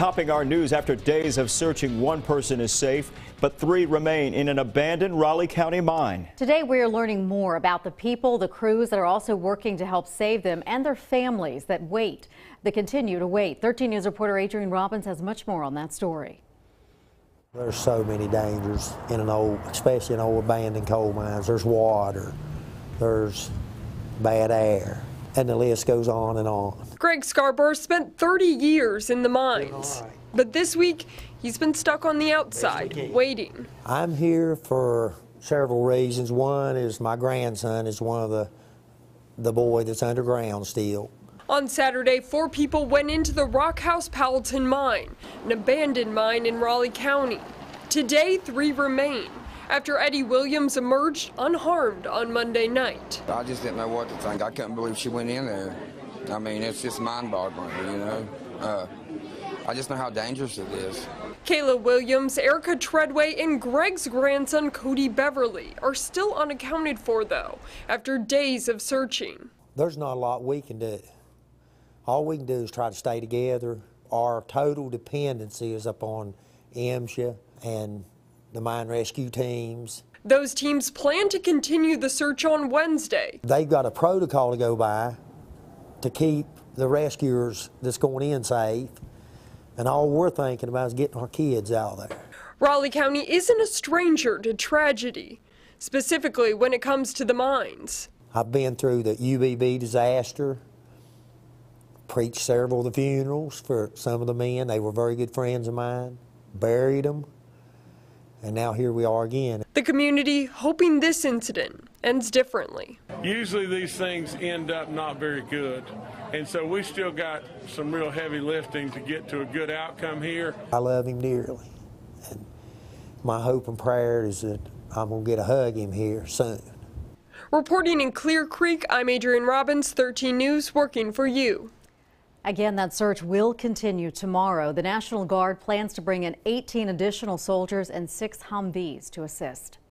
Topping our news after days of searching, one person is safe, but three remain in an abandoned Raleigh County mine. Today, we are learning more about the people, the crews that are also working to help save them, and their families that wait, that continue to wait. 13 News reporter Adrienne Robbins has much more on that story. There's so many dangers in an old, especially in old abandoned coal mines. There's water, there's bad air, and the list goes on and on. Greg Scarborough spent 30 years in the mines, but this week he's been stuck on the outside, waiting. I'm here for several reasons. One is my grandson is one of the the boy that's underground still. On Saturday, four people went into the Rock House Powellton mine, an abandoned mine in Raleigh County. Today, three remain after Eddie Williams emerged unharmed on Monday night. I just didn't know what to think. I couldn't believe she went in there. I mean, it's just mind-boggling, you know. Uh, I just know how dangerous it is. Kayla Williams, Erica Treadway, and Greg's grandson Cody Beverly are still unaccounted for, though, after days of searching. There's not a lot we can do. All we can do is try to stay together. Our total dependency is upon MSHA and the mine rescue teams. Those teams plan to continue the search on Wednesday. They've got a protocol to go by to keep the rescuers that's going in safe. And all we're thinking about is getting our kids out of there. Raleigh County isn't a stranger to tragedy, specifically when it comes to the mines. I've been through the UBB disaster, preached several of the funerals for some of the men. They were very good friends of mine, buried them, and now here we are again. The community hoping this incident ends differently. Usually these things end up not very good. And so we still got some real heavy lifting to get to a good outcome here. I love him dearly. And my hope and prayer is that I'm going to get a hug him here soon. Reporting in Clear Creek, I'm Adrienne Robbins, 13 News, working for you. Again, that search will continue tomorrow. The National Guard plans to bring in 18 additional soldiers and six Humvees to assist.